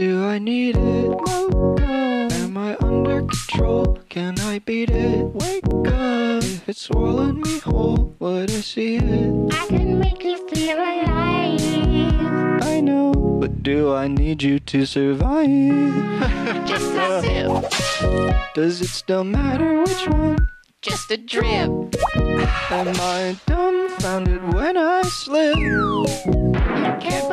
do I need it? Am I under control? Can I beat it? Wake up. If it's swallowing me whole, would I see it? I can make you feel alive. I know, but do I need you to survive? Just a sip, Does it still matter which one? just a drip. Am I dumbfounded when I slip? Can't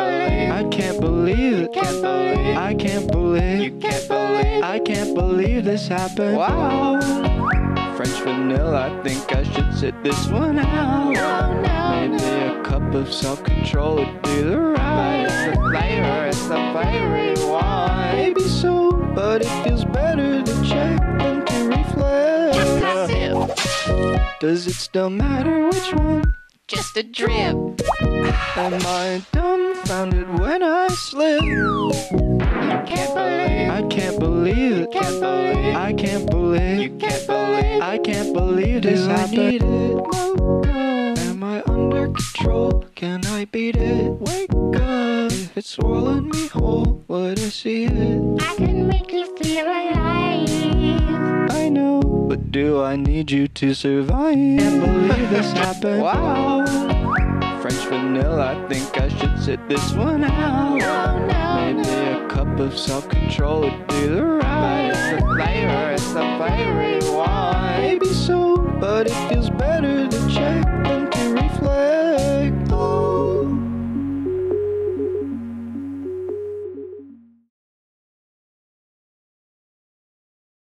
I can't believe. you can't believe. I can't believe this happened. Wow. French vanilla, I think I should sit this one out. No, no, Maybe no. a cup of self-control would be the right. But It's the flavor, it's the flavor you want. Maybe so, but it feels better to check than to reflect. Does it still matter which one? just a drip. Am I dumbfounded when I slip? Believe it. can't believe, I can't believe. you can't believe. I can't believe this Do I happened. need no. Am I under control? Can I beat it? Wake up. If it's swallowing me whole, would I see it? I can make you feel alive. I know, but do I need you to survive? Can't believe this happened. Wow. French vanilla, I think I should sit this one out. No, no, Maybe no. a cup of self-control would be the but it's the flavor, it's a fiery wine. Maybe so, but it feels